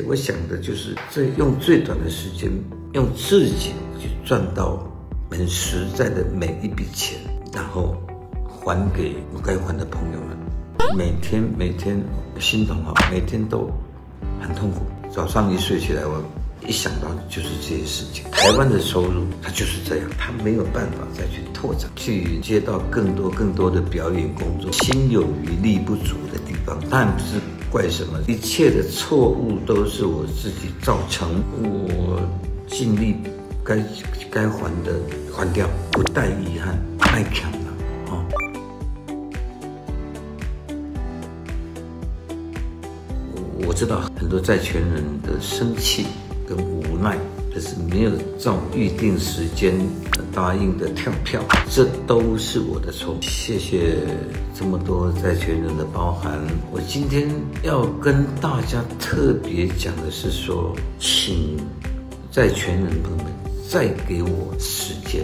我想的就是最用最短的时间，用自己去赚到很实在的每一笔钱，然后还给我该还的朋友们。每天每天心疼啊，每天都很痛苦。早上一睡起来，我一想到就是这些事情。台湾的收入它就是这样，它没有办法再去拓展，去接到更多更多的表演工作，心有余力不足的方，但不是。怪什么？一切的错误都是我自己造成。我尽力该该还的还掉，不带遗憾，太强了啊！我知道很多债权人的生气跟无奈。可是没有照预定时间答应的跳票，这都是我的错。谢谢这么多债权人的包涵。我今天要跟大家特别讲的是说，请债权人朋友们再给我时间。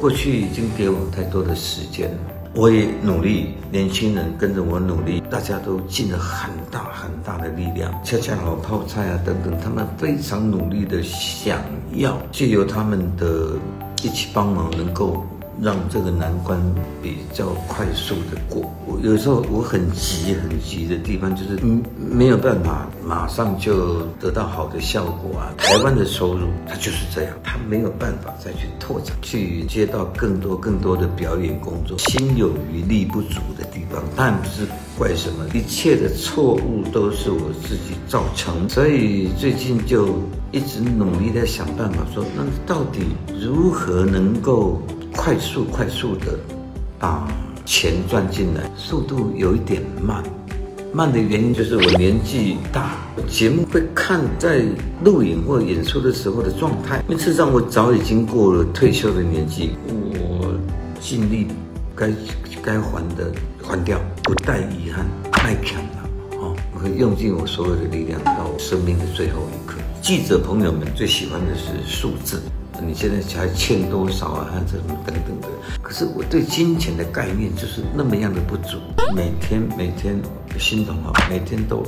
过去已经给我太多的时间了。我也努力，年轻人跟着我努力，大家都尽了很大很大的力量。恰恰好泡菜啊等等，他们非常努力的想要借由他们的一起帮忙，能够。让这个难关比较快速的过。我有时候我很急很急的地方，就是嗯没有办法马上就得到好的效果啊。台湾的收入它就是这样，它没有办法再去拓展，去接到更多更多的表演工作，心有余力不足的地方。但不是怪什么，一切的错误都是我自己造成。所以最近就一直努力在想办法，说那到底如何能够。快速快速的把钱赚进来，速度有一点慢。慢的原因就是我年纪大，节目会看在录影或演出的时候的状态。因为事实上我早已经过了退休的年纪，我尽力该该还的还掉，不带遗憾，太强了哦！我会用尽我所有的力量到生命的最后一刻。记者朋友们最喜欢的是数字。你现在还欠多少啊？还这种等等的。可是我对金钱的概念就是那么样的不足，每天每天心痛啊，每天都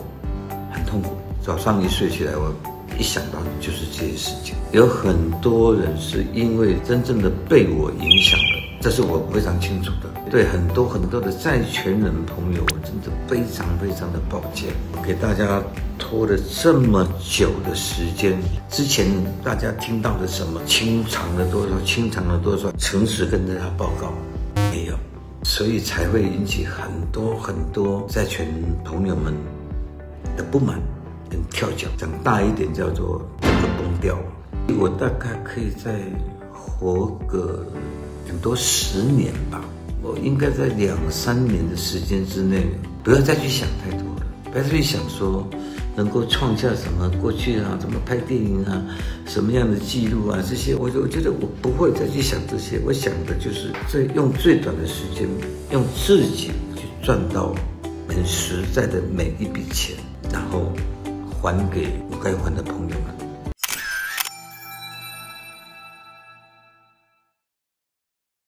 很痛苦。早上一睡起来，我一想到就是这些事情。有很多人是因为真正的被我影响了。这是我非常清楚的。对很多很多的债权人朋友，我真的非常非常的抱歉，给大家拖了这么久的时间。之前大家听到的什么清偿了多少，清偿了多少，诚实跟大家报告，没有，所以才会引起很多很多债权朋友们的不满跟跳脚。讲大一点，叫做整个崩掉。我大概可以再活个。很多十年吧，我应该在两三年的时间之内，不要再去想太多了，不要再去想说能够创下什么过去啊，怎么拍电影啊，什么样的记录啊，这些，我我觉得我不会再去想这些，我想的就是最用最短的时间，用自己去赚到很实在的每一笔钱，然后还给我该还的朋友们。